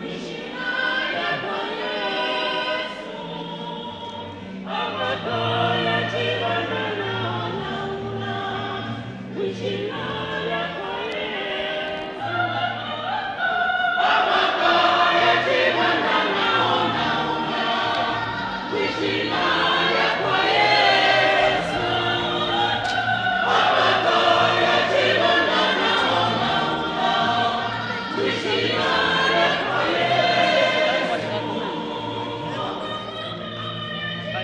Mission.